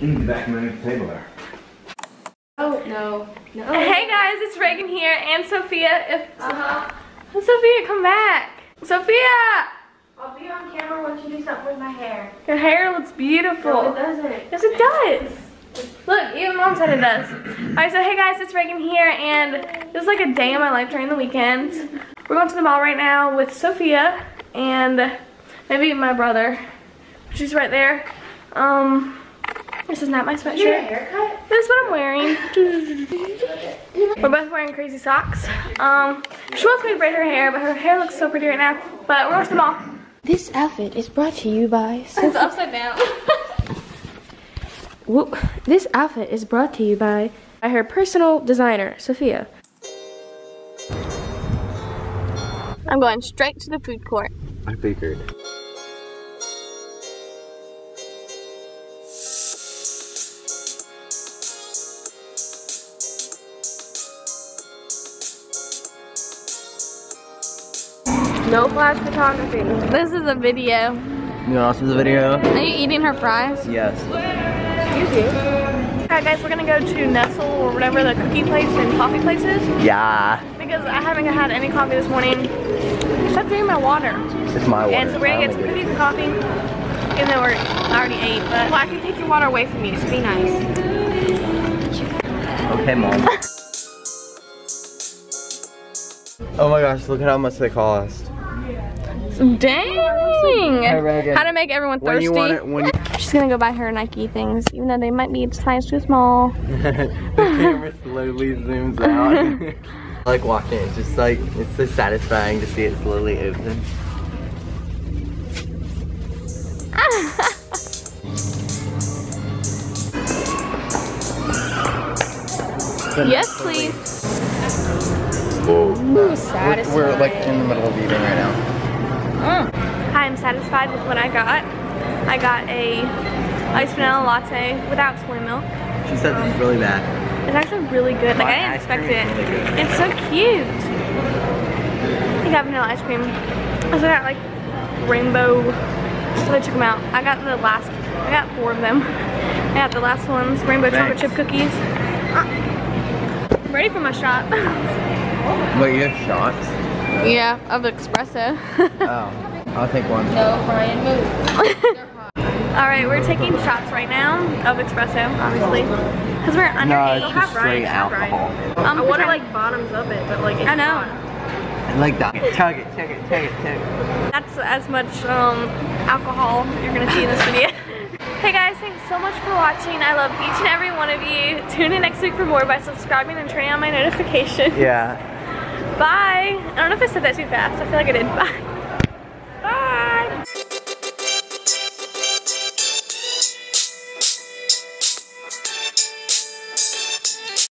In the back of the table there. Oh, no. No. Hey guys, it's Regan here and Sophia. If Uh-huh. Sophia, come back. Sophia! I'll be on camera once you do something with my hair. Your hair looks beautiful. No, it doesn't. Yes, it does. Look, even mom said it does. Alright, so hey guys, it's Regan here, and this is like a day in my life during the weekend. We're going to the mall right now with Sophia and maybe my brother. She's right there. Um, this is not my sweatshirt. haircut? This is what I'm wearing. We're both wearing crazy socks. Um, she wants me to braid her hair, but her hair looks so pretty right now. But we're going to the mall. This outfit is brought to you by. It's upside down. Whoop. This outfit is brought to you by by her personal designer, Sophia. I'm going straight to the food court. I figured. No flash photography. This is a video. You know, this is a video. Are you eating her fries? Yes. Excuse you. Alright guys, we're gonna go to Nestle or whatever the cookie place and coffee place is. Yeah. Because I haven't had any coffee this morning. Except drinking my water. It's my water. And so we're gonna get some cookies and coffee. Even though we're I already ate, but well, I can take your water away from you, so be nice. Okay, mom. oh my gosh, look at how much they cost. Dang! Hey, How to make everyone thirsty. it, you, She's gonna go buy her Nike things, even though they might be a size too small. the camera slowly zooms out. I like watching it. It's just like it's so satisfying to see it slowly open. yes, please. Ooh. We're, we're like in the middle of eating right now. Mm. I'm satisfied with what I got. I got a iced vanilla latte without soy milk. She said this is really bad. It's actually really good. Like I didn't expect it. really. It's so cute. I got vanilla ice cream. I also got like rainbow. So I took them out. I got the last. I got four of them. I got the last ones. Rainbow chocolate chip cookies. I'm ready for my shot. Wait, you have shots? Yeah, of espresso. Oh, I'll take one. No, Brian, move. All right, we're taking shots right now of espresso, obviously, because we're No, it's just straight alcohol. Um, I want to like bottoms up it, but like it's I know. not. I like that. Chug it, chug it, chug it, chug it. That's as much um, alcohol you're gonna see in this video. hey guys, thanks so much for watching. I love each and every one of you. Tune in next week for more by subscribing and turning on my notifications. Yeah. Bye. I don't know if I said that too fast. I feel like I did. Bye.